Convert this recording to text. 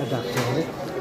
adapted.